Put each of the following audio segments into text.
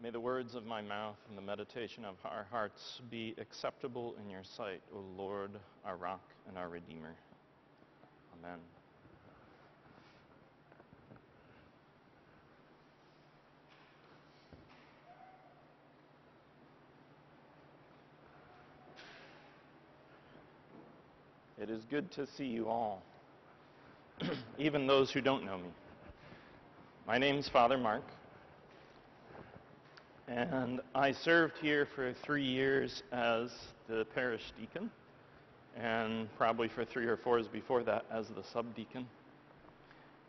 May the words of my mouth and the meditation of our hearts be acceptable in your sight, O Lord, our rock and our redeemer. Amen. It is good to see you all, even those who don't know me. My name's Father Mark, and I served here for three years as the parish deacon, and probably for three or four years before that as the subdeacon.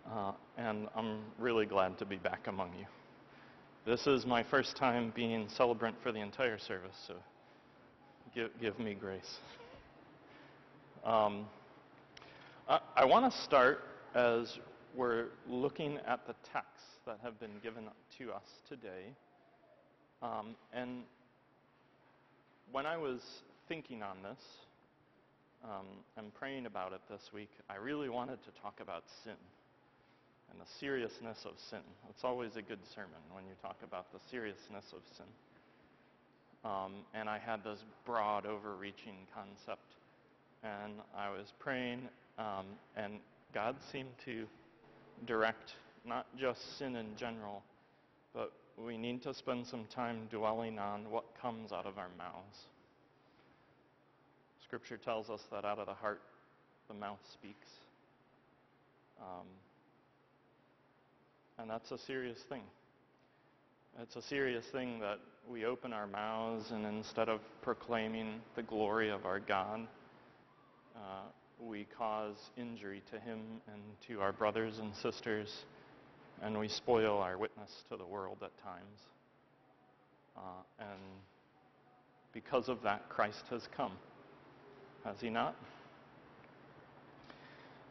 Uh, and I'm really glad to be back among you. This is my first time being celebrant for the entire service, so give, give me grace. Um, I, I want to start as we're looking at the texts that have been given to us today. Um, and when I was thinking on this um, and praying about it this week, I really wanted to talk about sin and the seriousness of sin. It's always a good sermon when you talk about the seriousness of sin. Um, and I had this broad, overreaching concept and I was praying, um, and God seemed to direct not just sin in general, we need to spend some time dwelling on what comes out of our mouths. Scripture tells us that out of the heart the mouth speaks. Um, and that's a serious thing. It's a serious thing that we open our mouths and instead of proclaiming the glory of our God, uh, we cause injury to him and to our brothers and sisters, and we spoil our witness to the world at times. Uh, and because of that, Christ has come. Has he not?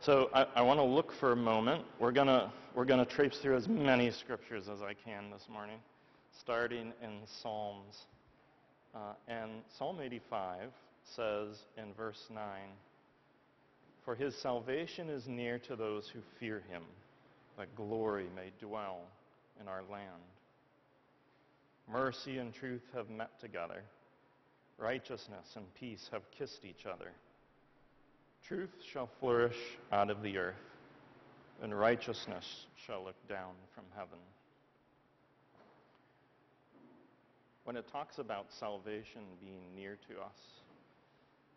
So I, I want to look for a moment. We're going to we're to traipse through as many scriptures as I can this morning, starting in Psalms. Uh, and Psalm 85 says in verse 9, for his salvation is near to those who fear him, that glory may dwell in our land. Mercy and truth have met together. Righteousness and peace have kissed each other. Truth shall flourish out of the earth, and righteousness shall look down from heaven. When it talks about salvation being near to us,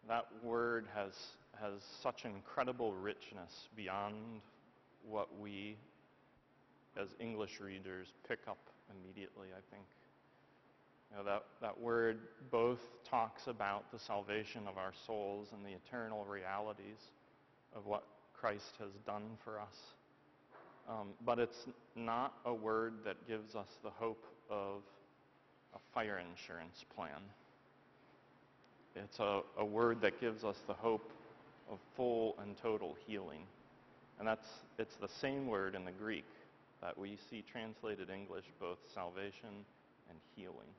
that word has has such incredible richness beyond what we as English readers pick up immediately, I think. You know, that, that word both talks about the salvation of our souls and the eternal realities of what Christ has done for us. Um, but it's not a word that gives us the hope of a fire insurance plan. It's a, a word that gives us the hope of full and total healing. And that's, it's the same word in the Greek that we see translated English, both salvation and healing.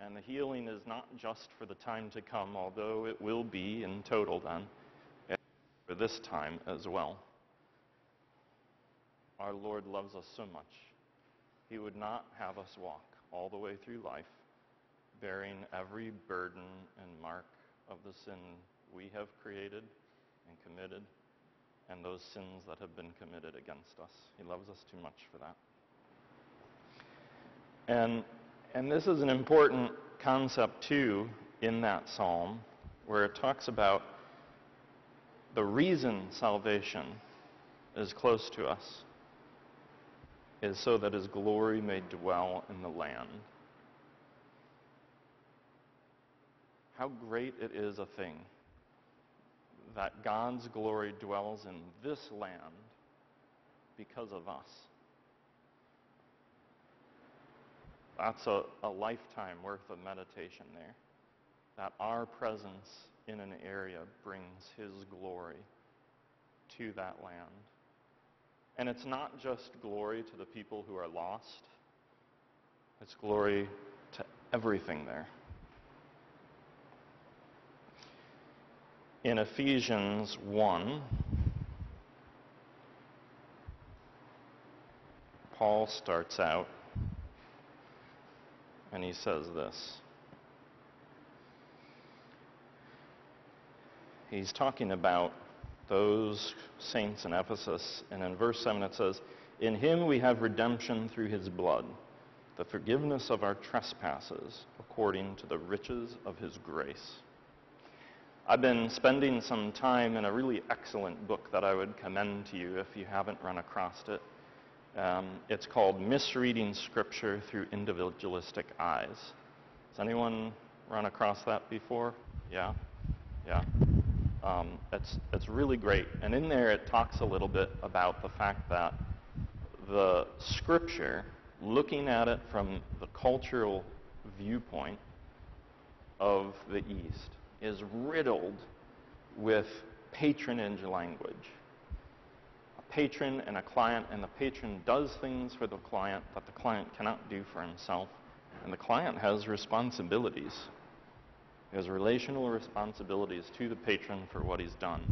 And the healing is not just for the time to come, although it will be in total then, for this time as well. Our Lord loves us so much. He would not have us walk all the way through life bearing every burden and mark of the sin we have created and committed and those sins that have been committed against us. He loves us too much for that. And, and this is an important concept, too, in that psalm, where it talks about the reason salvation is close to us is so that his glory may dwell in the land. How great it is a thing that God's glory dwells in this land because of us. That's a, a lifetime worth of meditation there. That our presence in an area brings His glory to that land. And it's not just glory to the people who are lost, it's glory to everything there. In Ephesians 1, Paul starts out And he says this. He's talking about those saints in Ephesus. And in verse 7 it says, In him we have redemption through his blood, the forgiveness of our trespasses, according to the riches of his grace. I've been spending some time in a really excellent book that I would commend to you if you haven't run across it. Um, it's called Misreading Scripture Through Individualistic Eyes. Has anyone run across that before? Yeah? Yeah. Um, it's, it's really great. And in there, it talks a little bit about the fact that the scripture, looking at it from the cultural viewpoint of the East, is riddled with patronage language. A patron and a client, and the patron does things for the client that the client cannot do for himself. And the client has responsibilities he has relational responsibilities to the patron for what he's done.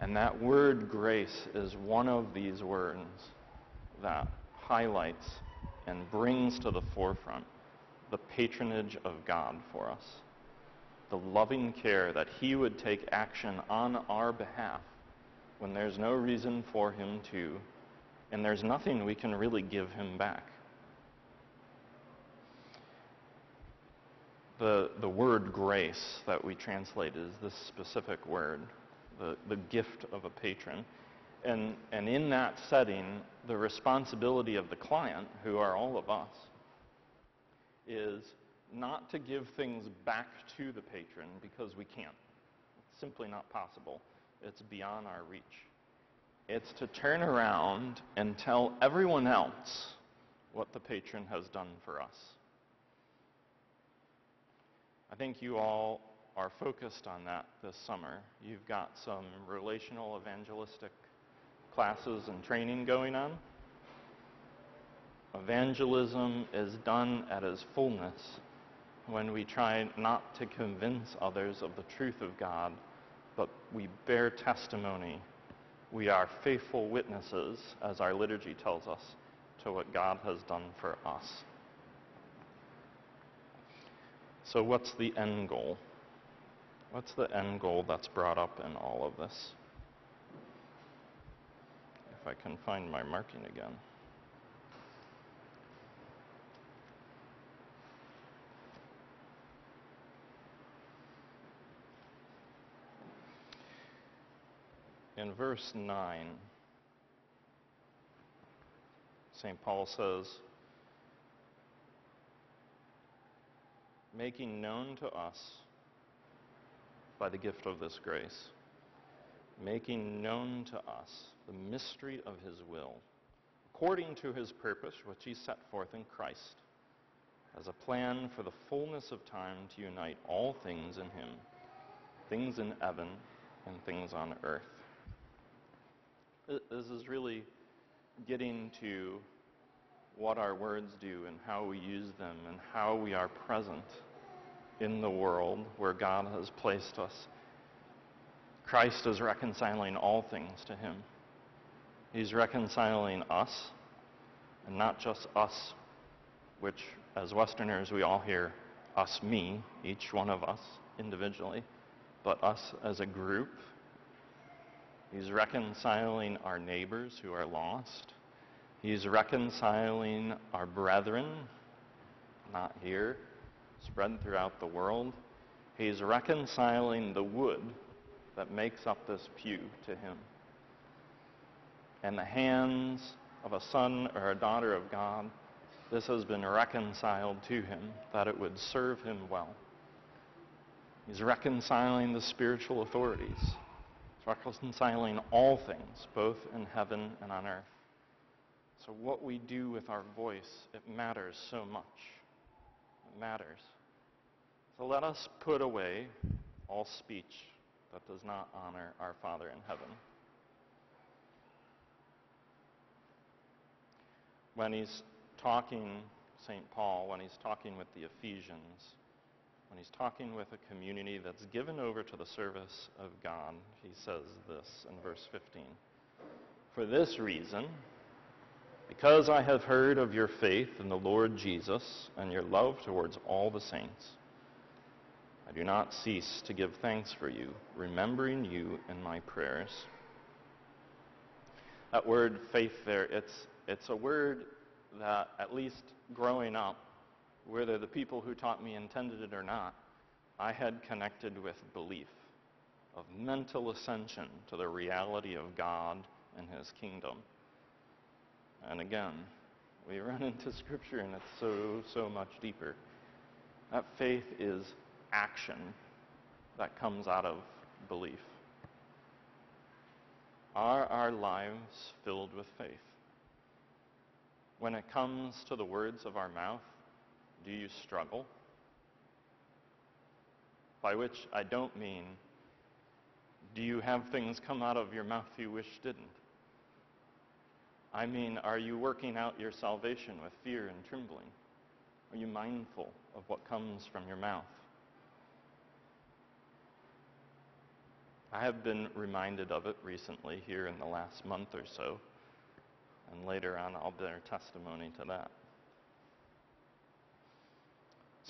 And that word grace is one of these words that highlights and brings to the forefront the patronage of God for us. The loving care that he would take action on our behalf when there's no reason for him to, and there's nothing we can really give him back. the, the word grace that we translate is this specific word, the, the gift of a patron. And, and in that setting, the responsibility of the client, who are all of us, is not to give things back to the patron because we can't. It's simply not possible. It's beyond our reach. It's to turn around and tell everyone else what the patron has done for us. I think you all are focused on that this summer. You've got some relational evangelistic classes and training going on. Evangelism is done at its fullness when we try not to convince others of the truth of God, but we bear testimony. We are faithful witnesses, as our liturgy tells us, to what God has done for us. So, what's the end goal? What's the end goal that's brought up in all of this? If I can find my marking again. In verse 9, St. Paul says, making known to us by the gift of this grace, making known to us the mystery of his will, according to his purpose, which he set forth in Christ, as a plan for the fullness of time to unite all things in him, things in heaven and things on earth. This is really getting to what our words do and how we use them and how we are present in the world where God has placed us. Christ is reconciling all things to him. He's reconciling us, and not just us, which as Westerners we all hear us, me, each one of us individually, but us as a group. He's reconciling our neighbors who are lost. He's reconciling our brethren, not here, spread throughout the world. He's reconciling the wood that makes up this pew to him. And the hands of a son or a daughter of God, this has been reconciled to him that it would serve him well. He's reconciling the spiritual authorities. He's reconciling all things, both in heaven and on earth. So, what we do with our voice, it matters so much. It matters. So, let us put away all speech that does not honor our Father in heaven. When he's talking, St. Paul, when he's talking with the Ephesians, when he's talking with a community that's given over to the service of God, he says this in verse 15. For this reason, because I have heard of your faith in the Lord Jesus and your love towards all the saints, I do not cease to give thanks for you, remembering you in my prayers. That word faith there, it's, it's a word that, at least growing up, whether the people who taught me intended it or not, I had connected with belief of mental ascension to the reality of God and his kingdom. And again, we run into Scripture and it's so, so much deeper. That faith is action that comes out of belief. Are our lives filled with faith? When it comes to the words of our mouth, do you struggle? By which I don't mean, do you have things come out of your mouth you wish didn't? I mean, are you working out your salvation with fear and trembling? Are you mindful of what comes from your mouth? I have been reminded of it recently here in the last month or so, and later on I'll bear testimony to that.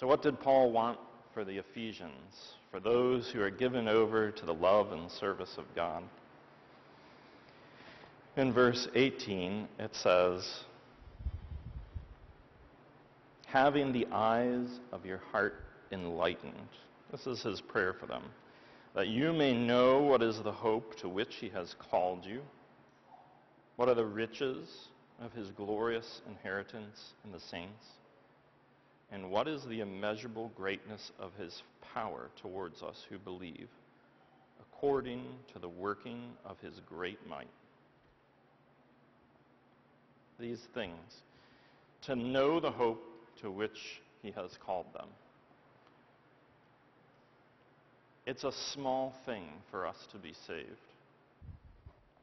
So, what did Paul want for the Ephesians, for those who are given over to the love and service of God? In verse 18, it says, having the eyes of your heart enlightened. This is his prayer for them. That you may know what is the hope to which he has called you, what are the riches of his glorious inheritance in the saints, and what is the immeasurable greatness of his power towards us who believe, according to the working of his great might these things, to know the hope to which he has called them. It's a small thing for us to be saved.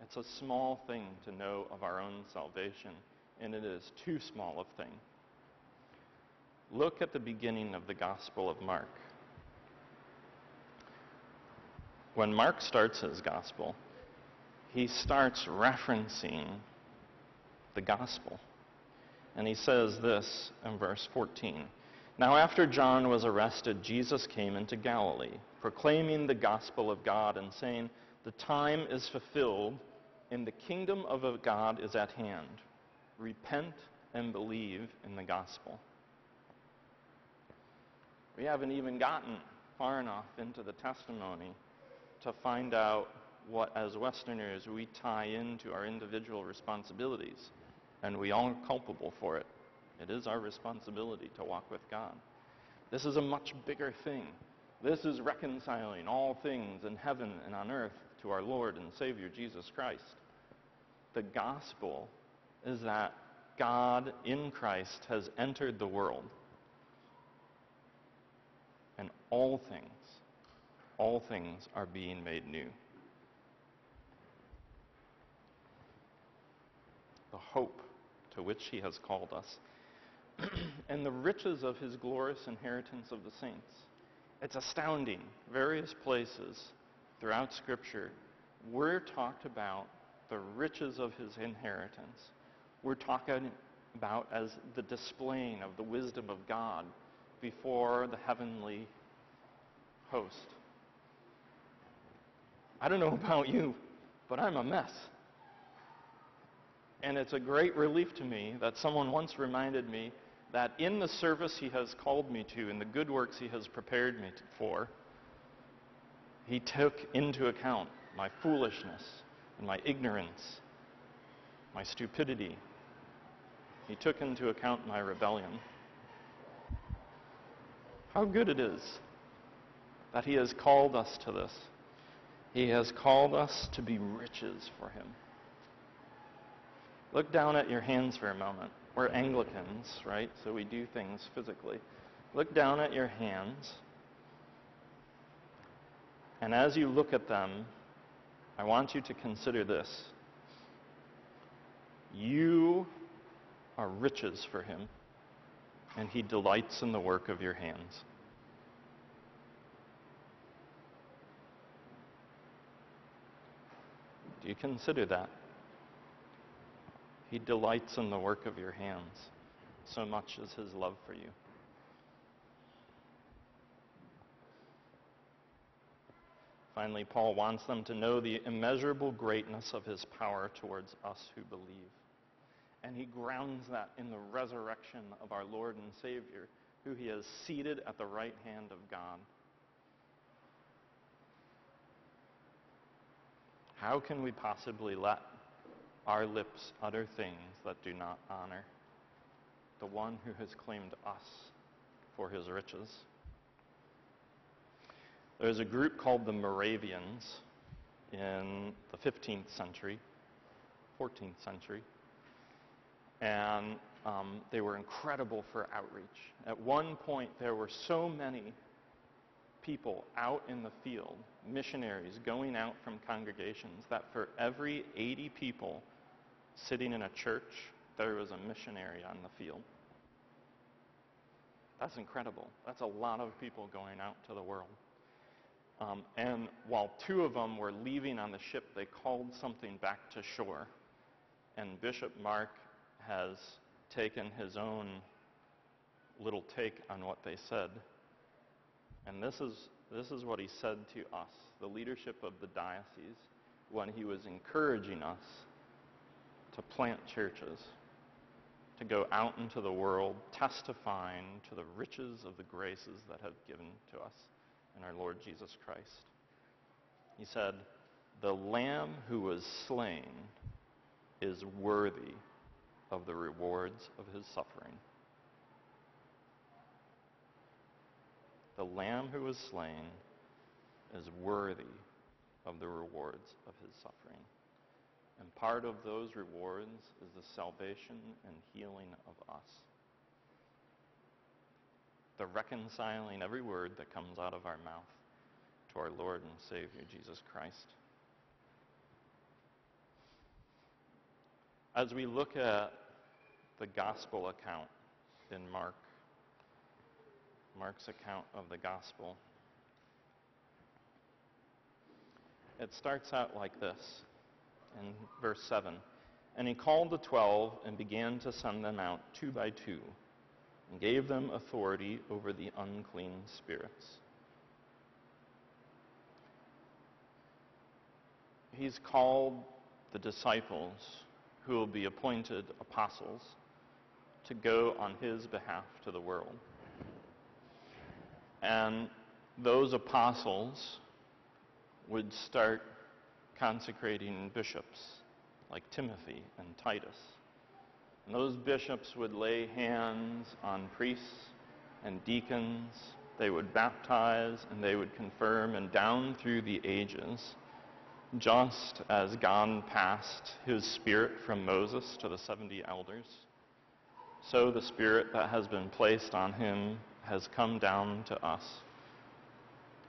It's a small thing to know of our own salvation, and it is too small a thing. Look at the beginning of the Gospel of Mark. When Mark starts his Gospel, he starts referencing the gospel. And he says this in verse 14. Now, after John was arrested, Jesus came into Galilee, proclaiming the gospel of God and saying, The time is fulfilled, and the kingdom of God is at hand. Repent and believe in the gospel. We haven't even gotten far enough into the testimony to find out what, as Westerners, we tie into our individual responsibilities and we are culpable for it. It is our responsibility to walk with God. This is a much bigger thing. This is reconciling all things in heaven and on earth to our Lord and Savior Jesus Christ. The gospel is that God in Christ has entered the world. And all things, all things are being made new. The hope to which he has called us, and the riches of his glorious inheritance of the saints. It's astounding. Various places throughout Scripture, we're talked about the riches of his inheritance. We're talking about as the displaying of the wisdom of God before the heavenly host. I don't know about you, but I'm a mess. And it's a great relief to me that someone once reminded me that in the service he has called me to, in the good works he has prepared me for, he took into account my foolishness and my ignorance, my stupidity. He took into account my rebellion. How good it is that he has called us to this. He has called us to be riches for him. Look down at your hands for a moment. We're Anglicans, right? So we do things physically. Look down at your hands. And as you look at them, I want you to consider this. You are riches for him, and he delights in the work of your hands. Do you consider that? He delights in the work of your hands, so much as his love for you. Finally, Paul wants them to know the immeasurable greatness of his power towards us who believe. And he grounds that in the resurrection of our Lord and Savior, who he has seated at the right hand of God. How can we possibly let our lips utter things that do not honor the one who has claimed us for his riches? There's a group called the Moravians in the 15th century, 14th century, and um, they were incredible for outreach. At one point, there were so many people out in the field, missionaries going out from congregations, that for every 80 people sitting in a church, there was a missionary on the field. That's incredible. That's a lot of people going out to the world. Um, and while two of them were leaving on the ship, they called something back to shore. And Bishop Mark has taken his own little take on what they said. And this is, this is what he said to us, the leadership of the diocese, when he was encouraging us to plant churches, to go out into the world testifying to the riches of the graces that have given to us in our Lord Jesus Christ. He said, The Lamb who was slain is worthy of the rewards of his suffering. The Lamb who was slain is worthy of the rewards of his suffering. And part of those rewards is the salvation and healing of us the reconciling every word that comes out of our mouth to our Lord and Savior Jesus Christ. As we look at the gospel account in Mark, Mark's account of the gospel, it starts out like this in verse 7. And he called the twelve and began to send them out two by two and gave them authority over the unclean spirits. He's called the disciples who will be appointed apostles to go on his behalf to the world. And those apostles would start consecrating bishops like Timothy and Titus. And those bishops would lay hands on priests and deacons. They would baptize and they would confirm, and down through the ages, just as God passed his spirit from Moses to the 70 elders, so the spirit that has been placed on him has come down to us,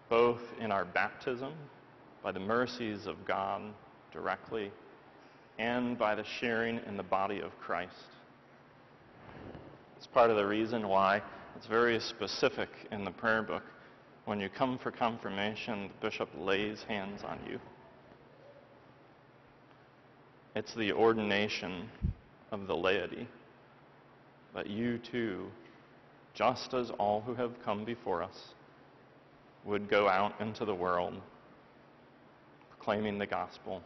both in our baptism, by the mercies of God directly, and by the sharing in the body of Christ. It's part of the reason why it's very specific in the prayer book. When you come for confirmation, the bishop lays hands on you. It's the ordination of the laity. But you too, just as all who have come before us, would go out into the world proclaiming the gospel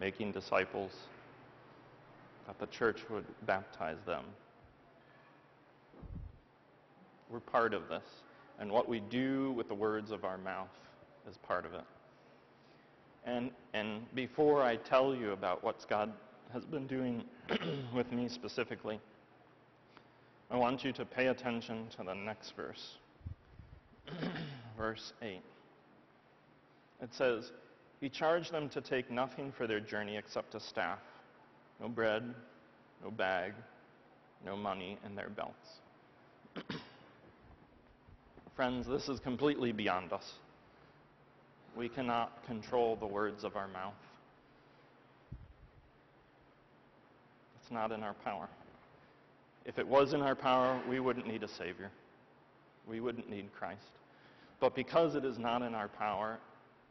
making disciples, that the church would baptize them. We're part of this. And what we do with the words of our mouth is part of it. And, and before I tell you about what God has been doing with me specifically, I want you to pay attention to the next verse. verse 8. It says, he charged them to take nothing for their journey except a staff no bread, no bag, no money in their belts. Friends, this is completely beyond us. We cannot control the words of our mouth. It's not in our power. If it was in our power, we wouldn't need a Savior. We wouldn't need Christ. But because it is not in our power,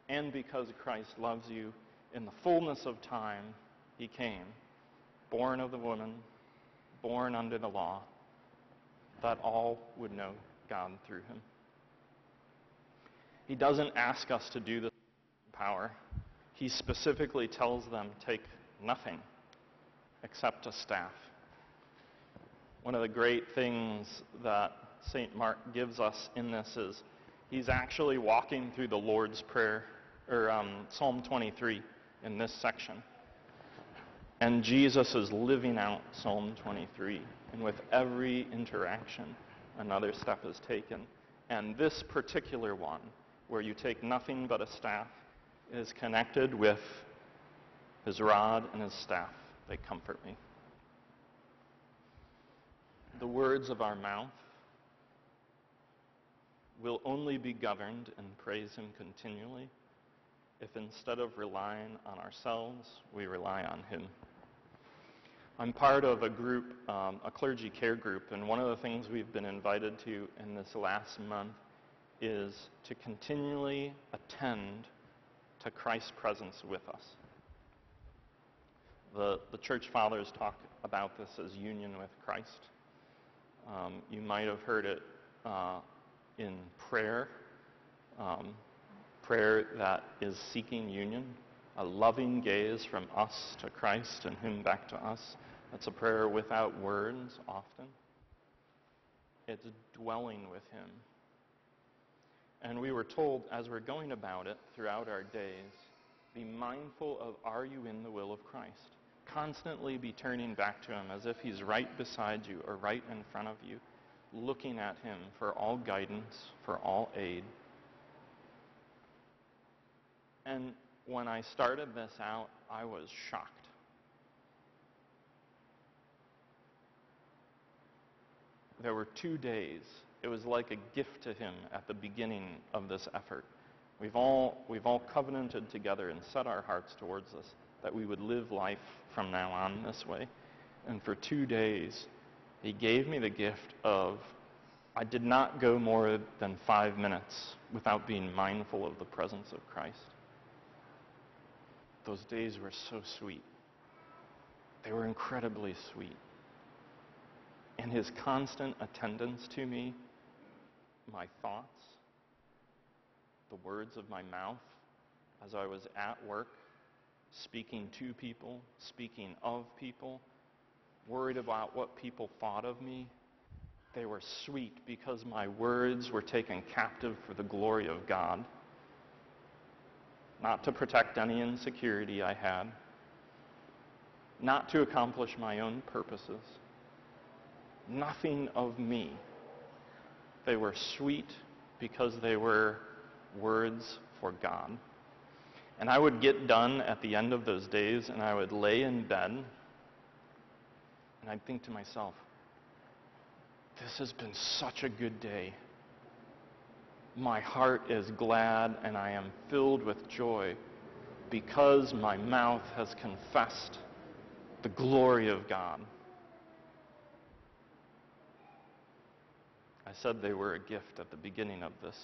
and because Christ loves you in the fullness of time, he came, born of the woman, born under the law, that all would know God through him. He doesn't ask us to do this power. He specifically tells them, take nothing except a staff. One of the great things that St. Mark gives us in this is he's actually walking through the Lord's Prayer, or um, Psalm 23 in this section. And Jesus is living out Psalm 23. And with every interaction, another step is taken. And this particular one, where you take nothing but a staff, is connected with his rod and his staff. They comfort me. The words of our mouth will only be governed and praise him continually if instead of relying on ourselves, we rely on him. I'm part of a group, um, a clergy care group, and one of the things we've been invited to in this last month is to continually attend to Christ's presence with us. The, the church fathers talk about this as union with Christ. Um, you might have heard it uh, in prayer, um, prayer that is seeking union, a loving gaze from us to Christ and Him back to us. That's a prayer without words often. It's dwelling with Him. And we were told as we're going about it throughout our days, be mindful of are you in the will of Christ? Constantly be turning back to Him as if He's right beside you or right in front of you, looking at Him for all guidance, for all aid. And when I started this out, I was shocked. There were two days. It was like a gift to him at the beginning of this effort. We've all, we've all covenanted together and set our hearts towards this, that we would live life from now on this way. And for two days, he gave me the gift of I did not go more than five minutes without being mindful of the presence of Christ. Those days were so sweet. They were incredibly sweet. And his constant attendance to me, my thoughts, the words of my mouth as I was at work, speaking to people, speaking of people, worried about what people thought of me, they were sweet because my words were taken captive for the glory of God not to protect any insecurity I had, not to accomplish my own purposes. Nothing of me. They were sweet because they were words for God. And I would get done at the end of those days and I would lay in bed and I'd think to myself, this has been such a good day my heart is glad and I am filled with joy because my mouth has confessed the glory of God. I said they were a gift at the beginning of this.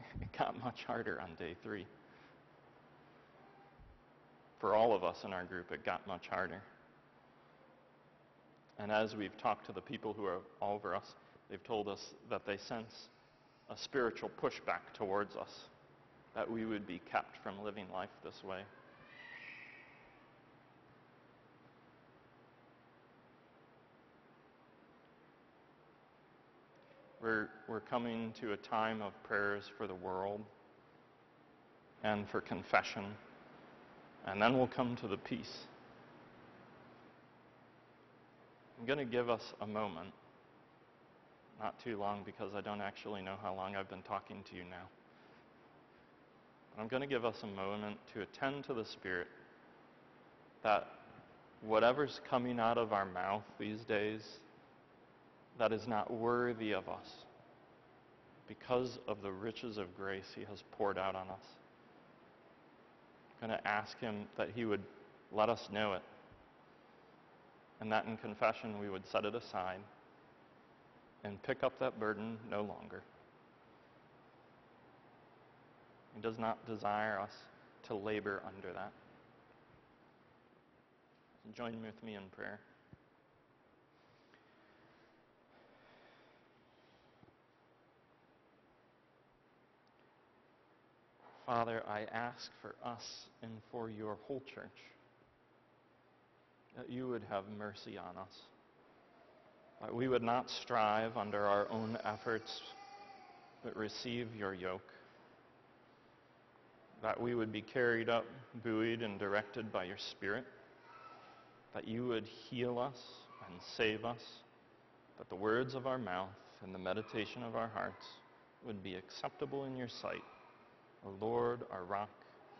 It got much harder on day three. For all of us in our group, it got much harder. And as we've talked to the people who are over us, they've told us that they sense a spiritual pushback towards us, that we would be kept from living life this way. We're, we're coming to a time of prayers for the world and for confession, and then we'll come to the peace. I'm going to give us a moment not too long because I don't actually know how long I've been talking to you now. But I'm going to give us a moment to attend to the Spirit that whatever's coming out of our mouth these days that is not worthy of us because of the riches of grace he has poured out on us. I'm going to ask him that he would let us know it and that in confession we would set it aside and pick up that burden no longer. He does not desire us to labor under that. Join with me in prayer. Father, I ask for us and for your whole church that you would have mercy on us. That we would not strive under our own efforts, but receive your yoke. That we would be carried up, buoyed, and directed by your Spirit. That you would heal us and save us. That the words of our mouth and the meditation of our hearts would be acceptable in your sight O Lord, our rock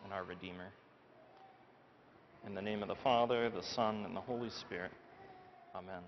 and our Redeemer. In the name of the Father, the Son, and the Holy Spirit. Amen.